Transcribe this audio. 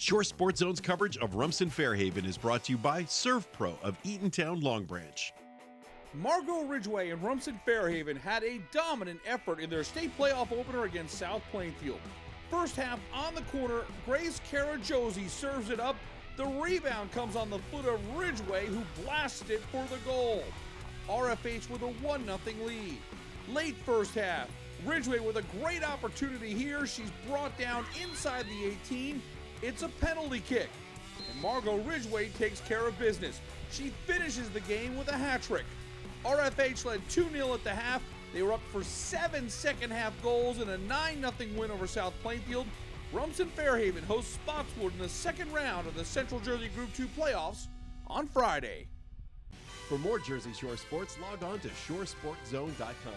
Shore Sports Zone's coverage of Rumson Fair Haven is brought to you by Servpro of Eatontown Long Branch. Margot Ridgeway and Rumson Fair Haven had a dominant effort in their state playoff opener against South Plainfield. First half on the corner, Grace Kara Josie serves it up. The rebound comes on the foot of Ridgeway, who blasts it for the goal. RFH with a 1 0 lead. Late first half, Ridgeway with a great opportunity here. She's brought down inside the 18. It's a penalty kick. And Margot Ridgeway takes care of business. She finishes the game with a hat trick. RFH led 2 0 at the half. They were up for seven second half goals and a 9 0 win over South Plainfield. Rumson Fair Haven hosts Spotswood in the second round of the Central Jersey Group 2 playoffs on Friday. For more Jersey Shore sports, log on to shoresportszone.com.